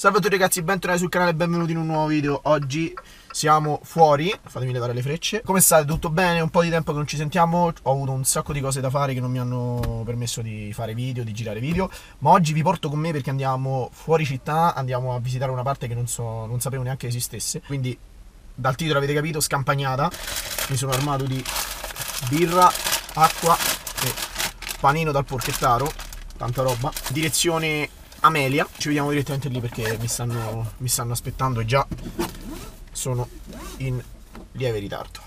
Salve a tutti ragazzi, bentornati sul canale e benvenuti in un nuovo video. Oggi siamo fuori, fatemi levare le frecce. Come state? Tutto bene? Un po' di tempo che non ci sentiamo, ho avuto un sacco di cose da fare che non mi hanno permesso di fare video, di girare video. Ma oggi vi porto con me perché andiamo fuori città, andiamo a visitare una parte che non, so, non sapevo neanche esistesse. Quindi dal titolo avete capito, scampagnata. Mi sono armato di birra, acqua e panino dal porchettaro, tanta roba. Direzione Amelia. Ci vediamo direttamente lì perché mi stanno, mi stanno aspettando già sono in lieve ritardo.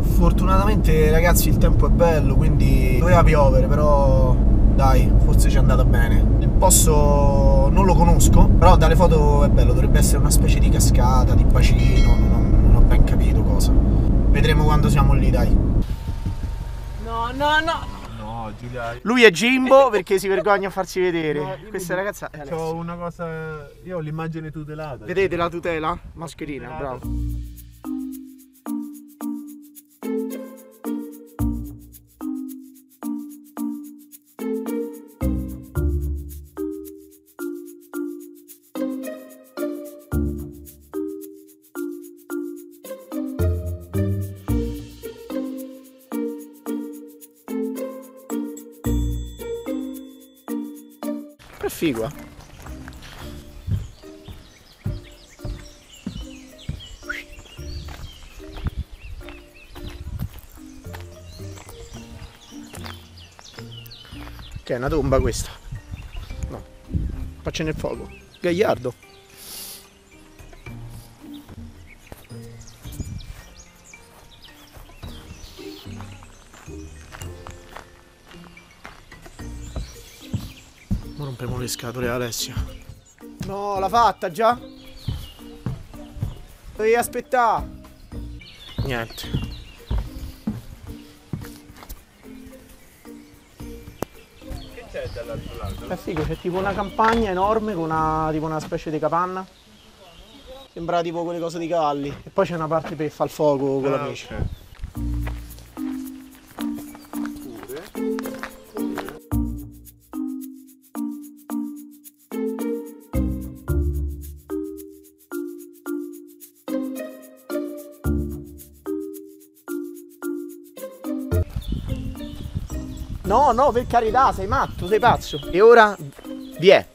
Fortunatamente ragazzi il tempo è bello, quindi doveva piovere, però dai, forse ci è andata bene. Il posto non lo conosco, però dalle foto è bello, dovrebbe essere una specie di cascata, di bacino, non non ho ben capito cosa. Vedremo quando siamo lì, dai. No, no, no. Giulia. Lui è Jimbo perché si vergogna a farsi vedere. No, Questa mi- ragazza è Ho Alessia. una cosa. Io ho l'immagine tutelata. Vedete la tutela? Mascherina, bravo. Eh? Che è una tomba questa? No. Faccia nel fuoco. Gagliardo. Le scatole Alessia. No, l'ha fatta già? Devi aspettare. Niente. Che c'è dall'altro lato? È figo, c'è tipo una campagna enorme con una, tipo una specie di capanna. Sembra tipo quelle cose di cavalli. E poi c'è una parte per fare il fuoco con Ah, l'amici. ok. No, no, per carità, sei matto, sei pazzo. E ora vi è.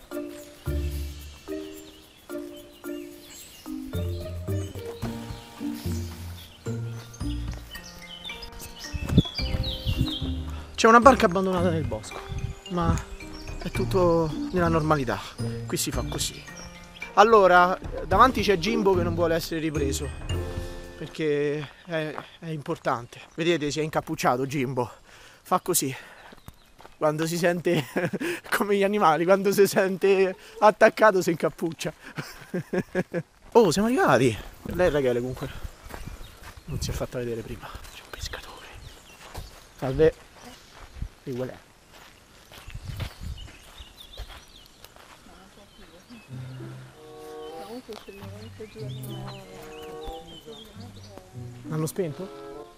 C'è una barca abbandonata nel bosco, ma è tutto nella normalità. Qui si fa così. Allora, davanti c'è Jimbo che non vuole essere ripreso perché è, è importante. Vedete, si è incappucciato Jimbo. Fa così. Quando si sente come gli animali, quando si sente attaccato si incappuccia. oh, siamo arrivati. Lei è Rachele comunque. Non si è fatta vedere prima. C'è un pescatore. Salve. Sì, qual è? L'hanno spento?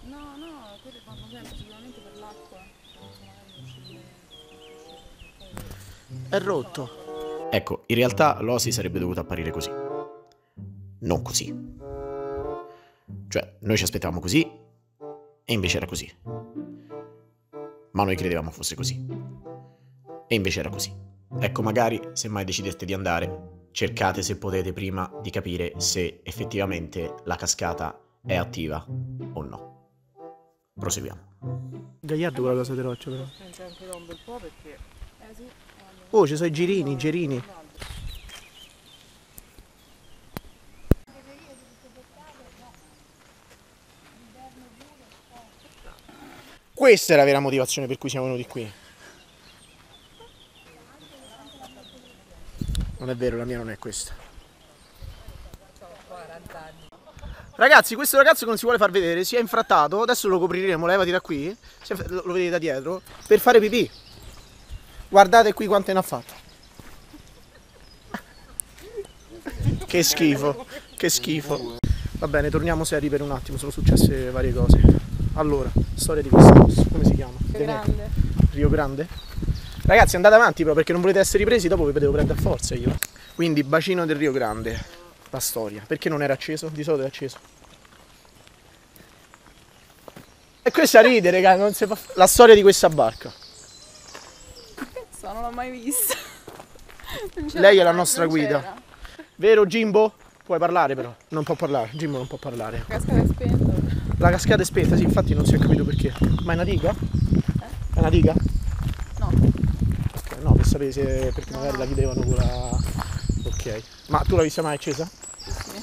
No, no, quelli fanno sempre sicuramente per l'acqua. È rotto. Ecco, in realtà l'osi sarebbe dovuta apparire così. Non così. Cioè, noi ci aspettavamo così e invece era così. Ma noi credevamo fosse così. E invece era così. Ecco, magari, se mai decideste di andare, cercate se potete prima di capire se effettivamente la cascata è attiva o no. Proseguiamo. Gagliardo quella cosa di roccia però. Sente anche da un bel po' perché... Eh sì. Oh, ci sono i girini, i girini. Questa è la vera motivazione per cui siamo venuti qui. Non è vero, la mia non è questa. Ragazzi, questo ragazzo che non si vuole far vedere si è infrattato, adesso lo copriremo, levati da qui, lo vedete da dietro, per fare pipì. Guardate qui quante ne ha fatte. Che schifo, che schifo. Va bene, torniamo seri per un attimo, sono successe varie cose. Allora, storia di questo posto, come si chiama? Che grande. Rio Grande? Ragazzi andate avanti però perché non volete essere ripresi, dopo vi devo prendere a forza io. Quindi bacino del Rio Grande, la storia. Perché non era acceso? Di solito è acceso. E questa ride, raga, non si fa... La storia di questa barca. Mai vista. Lei è la nostra guida. Vero Jimbo? Puoi parlare però. Non può parlare, Jimbo non può parlare. Cascata è spento. La cascata è spenta, sì, infatti non si è capito perché. Ma è una diga? È una diga? No. Ok, no, per sapere se. perché No, magari no. la chiudevano con la. Ok. Ma tu l'hai vista mai accesa? Sì, sì.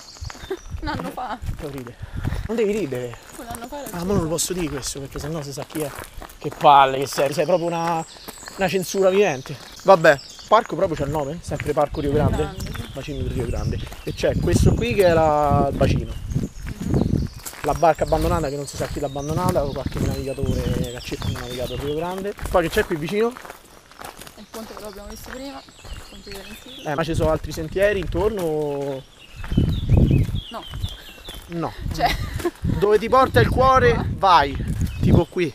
Un anno fa. Non ride. Non devi ridere. Un anno fa Ah, ma non lo posso dire questo perché sennò si sa chi è. Che palle che sei, sei proprio una, una censura vivente. Vabbè, parco proprio c'è il nome? Sempre Parco Rio Grande? Grande. Bacino del Rio Grande. E c'è questo qui che era il bacino. La barca abbandonata che non si sa chi l'ha abbandonata, o qualche navigatore che ha cercato un navigato Rio Grande. Poi che c'è qui vicino? È il ponte che l'abbiamo visto prima. Il ponte di Valentino. Eh, ma ci sono altri sentieri intorno? No. No. Cioè, Dove ti porta il cuore, vai. Tipo qui.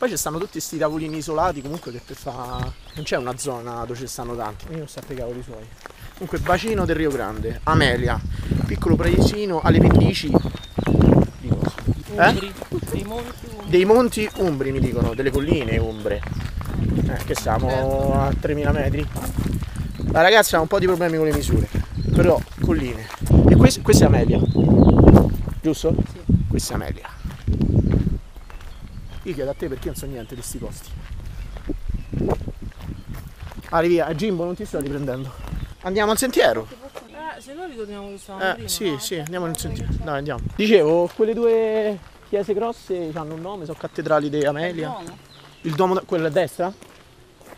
Poi ci stanno tutti questi tavolini isolati comunque che per fa. Non c'è una zona dove ci stanno tanti. Io non sapevo i cavoli suoi. Comunque bacino del Rio Grande, Amelia, piccolo paesino alle pendici? Eh? dei monti Dei monti umbri mi dicono, delle colline umbre. Eh, che siamo a 3000 metri. La ragazza ha un po' di problemi con le misure, però colline. E questa, questa è Amelia, giusto? Sì. Questa è Amelia. Io chiedo a te perché non so niente di sti posti. Arrivi a Jimbo, non ti sto riprendendo. Andiamo al sentiero. Eh, se no ritorniamo dove stavamo Eh, prima. sì, no? sì, andiamo nel sentiero. Dai, andiamo. Dicevo, quelle due chiese grosse hanno un nome, sono cattedrali di Amelia. Duomo. Il Duomo, da- quello a destra?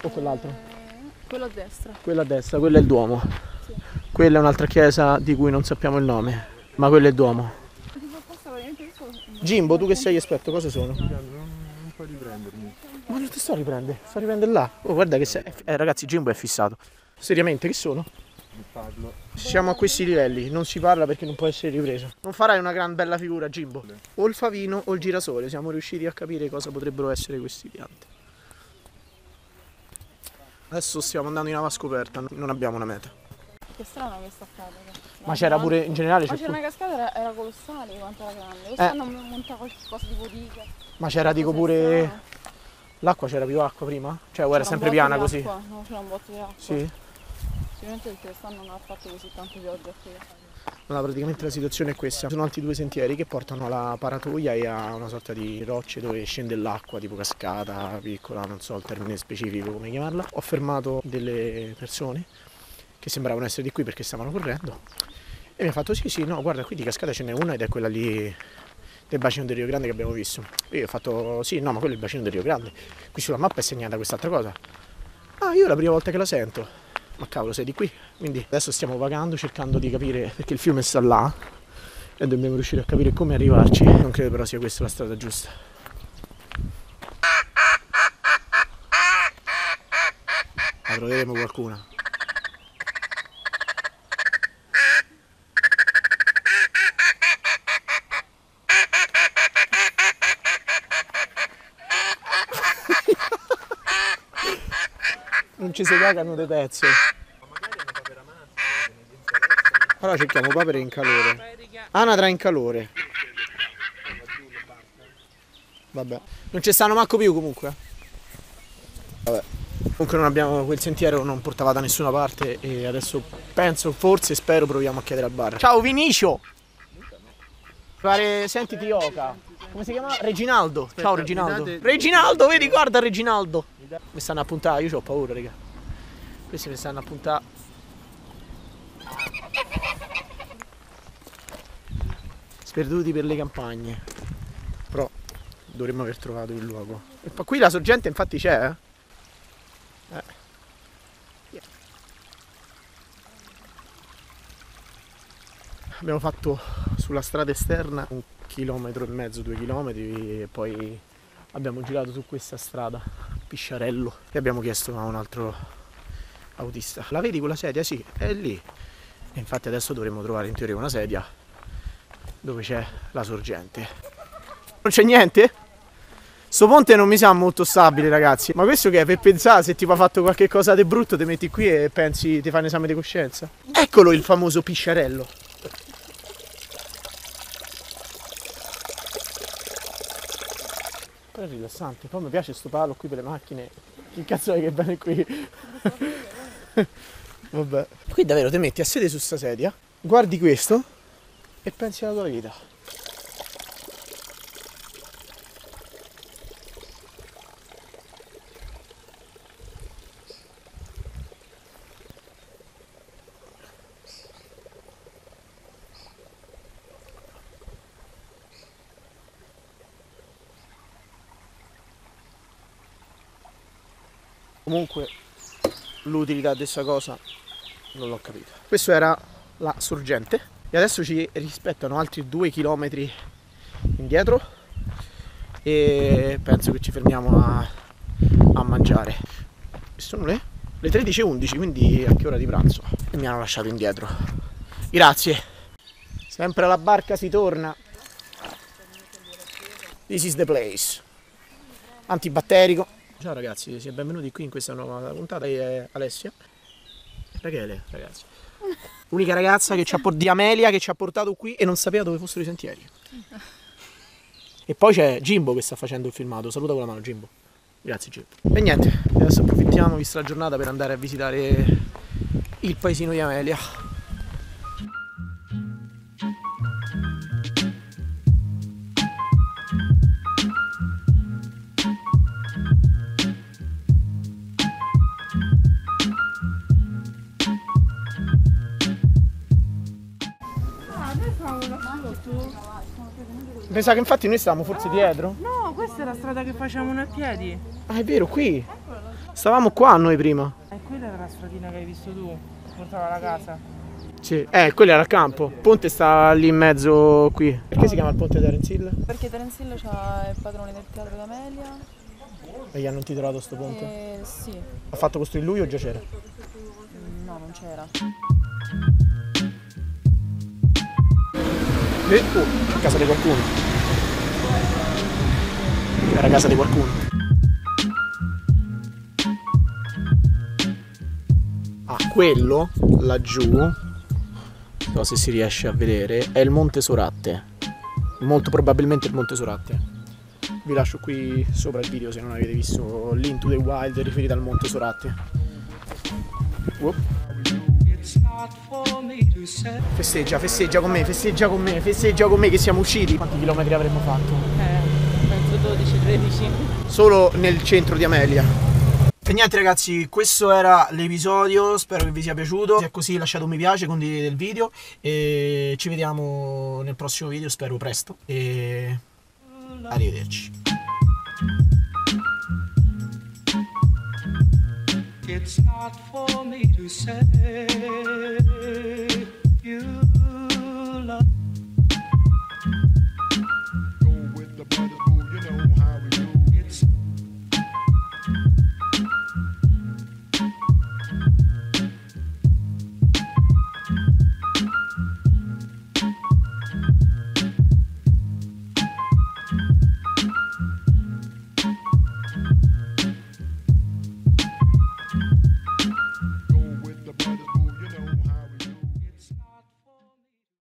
O quell'altro? Eh, quello a destra. Quello a destra, quello è il Duomo. Sì. Quella è un'altra chiesa di cui non sappiamo il nome, ma quello è il Duomo. Jimbo, tu che sei esperto, cosa sono? Puoi riprendermi. Ma non ti sto a riprendere, sto a riprendere là. Oh, guarda che sei. Eh, ragazzi, Jimbo è fissato. Seriamente, che sono? Siamo a questi livelli, non si parla perché non può essere ripreso. Non farai una gran bella figura, Jimbo. O il favino o il girasole, siamo riusciti a capire cosa potrebbero essere questi pianti. Adesso stiamo andando in ava scoperta, non abbiamo una meta. Che strano questa strada. Ma c'era pure in generale Ma c'era pure- una cascata, era, era colossale quanto era grande. Quest'anno hanno montato qualcosa tipo diga. Ma c'era dico pure l'acqua c'era più acqua prima? Cioè o era C'era un sempre piana così? No, c'era un botto di acqua. Sì. Sicuramente perché quest'anno non ha fatto così tanta pioggia qui. Allora, praticamente la situazione è questa. Sono altri due sentieri che portano alla paratoia e a una sorta di rocce dove scende l'acqua, tipo cascata piccola, non so il termine specifico come chiamarla. Ho fermato delle persone che sembravano essere di qui perché stavano correndo e mi ha fatto sì sì no guarda qui di cascata ce n'è una ed è quella lì del bacino del Rio Grande che abbiamo visto. Io ho fatto sì no ma quello è il bacino del Rio Grande. Qui sulla mappa è segnata quest'altra cosa. Ah io è la prima volta che la sento. Ma cavolo sei di qui? Quindi adesso stiamo vagando cercando di capire perché il fiume sta là e dobbiamo riuscire a capire come arrivarci. Non credo però sia questa la strada giusta. La troveremo qualcuna. Non ci si cagano dei pezzi. Allora cerchiamo papere in calore. Anatra in calore. Vabbè. Non ci stanno manco più comunque. Vabbè. Comunque non abbiamo quel sentiero non portava da nessuna parte e adesso penso, forse, spero proviamo a chiedere al bar. Ciao Vinicio! Pare, sentiti Oca. Come si chiama? Reginaldo. Ciao Reginaldo. date- Reginaldo, vedi, guarda Reginaldo. Mi stanno a puntare, io ho paura, raga. Questi mi stanno a puntare. Sperduti per le campagne. Però dovremmo aver trovato il luogo. E qui la sorgente infatti c'è, eh? Eh. Abbiamo fatto sulla strada esterna un chilometro e mezzo, due chilometri e poi abbiamo girato su questa strada, Pisciarello, e abbiamo chiesto a un altro autista. La vedi quella sedia? Sì, è lì. E infatti adesso dovremmo trovare in teoria una sedia dove c'è la sorgente. Non c'è niente? Sto ponte non mi sa molto stabile, ragazzi. Ma questo che è? Per pensare se ti va fatto qualche cosa di brutto, ti metti qui e pensi, ti fai un esame di coscienza. Eccolo il famoso pisciarello. Però è rilassante. Poi mi piace sto palo qui per le macchine. Che cazzo è che viene qui? Vabbè. Qui davvero ti metti a sedere su sta sedia, guardi questo e pensi alla tua vita. Comunque l'utilità di questa cosa non l'ho capita. Questo era la sorgente e adesso ci rispettano altri due chilometri indietro e penso che ci fermiamo a, a mangiare. Sono le, le 13.11 quindi a che ora di pranzo e mi hanno lasciato indietro. Grazie. Sempre alla barca si torna. This is the place. Antibatterico. Ciao ragazzi, siete benvenuti qui in questa nuova puntata. È Alessia. Rachele, ragazzi. L'unica ragazza che ci ha portato di Amelia che ci ha portato qui e non sapeva dove fossero i sentieri. E poi c'è Jimbo che sta facendo il filmato. Saluta con la mano Jimbo. Grazie Jimbo. E niente, adesso approfittiamo vista la giornata per andare a visitare il paesino di Amelia. Mi sa che infatti noi stavamo forse dietro. No, questa è la strada che facevamo noi a piedi. Ah, è vero, qui. Stavamo qua noi prima. E quella era la stradina che hai visto tu, che portava alla casa. Sì. Eh, quello era il campo. Il ponte sta lì in mezzo qui. Perché si chiama il ponte Terence Hill? Perché Terence Hill c'ha il padrone del teatro d'Amelia. E gli hanno intitolato sto ponte. E sì, Ha fatto costruire lui o già c'era? no, non c'era. Eh, oh, casa di qualcuno. Era casa di qualcuno. Ah, quello laggiù, non so se si riesce a vedere, è il Monte Soratte. Molto probabilmente il Monte Soratte. Vi lascio qui sopra il video se non avete visto l'Into the Wild riferito al Monte Soratte. Whoop. Festeggia, festeggia con me, festeggia con me, festeggia con me che siamo usciti. Quanti chilometri avremmo fatto? Eh, penso 12-13. Solo nel centro di Amelia. E niente ragazzi, questo era l'episodio, spero che vi sia piaciuto. Se è così lasciate un mi piace, condividete il video e ci vediamo nel prossimo video, spero presto. E arrivederci. It's not for me to say. You